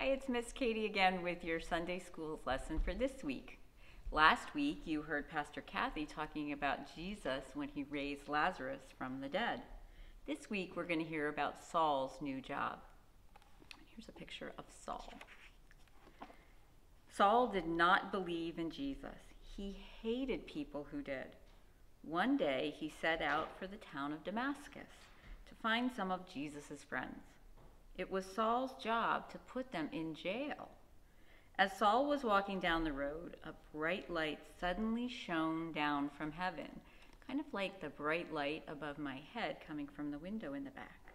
Hi, it's Miss Katie again with your Sunday school lesson for this week. Last week, you heard Pastor Kathy talking about Jesus when he raised Lazarus from the dead. This week, we're going to hear about Saul's new job. Here's a picture of Saul. Saul did not believe in Jesus, he hated people who did. One day, he set out for the town of Damascus to find some of Jesus' friends. It was Saul's job to put them in jail. As Saul was walking down the road, a bright light suddenly shone down from heaven, kind of like the bright light above my head coming from the window in the back.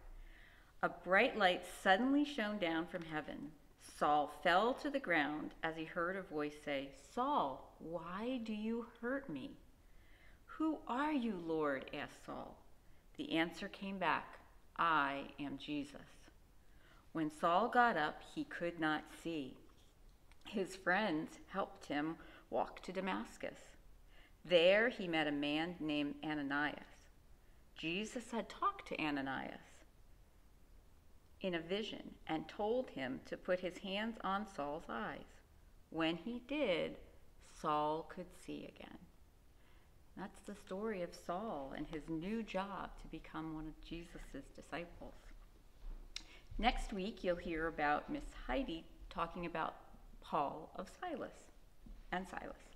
A bright light suddenly shone down from heaven. Saul fell to the ground as he heard a voice say, Saul, why do you hurt me? Who are you, Lord? asked Saul. The answer came back, I am Jesus. When Saul got up, he could not see. His friends helped him walk to Damascus. There he met a man named Ananias. Jesus had talked to Ananias in a vision and told him to put his hands on Saul's eyes. When he did, Saul could see again. That's the story of Saul and his new job to become one of Jesus' disciples. Next week, you'll hear about Miss Heidi talking about Paul of Silas and Silas.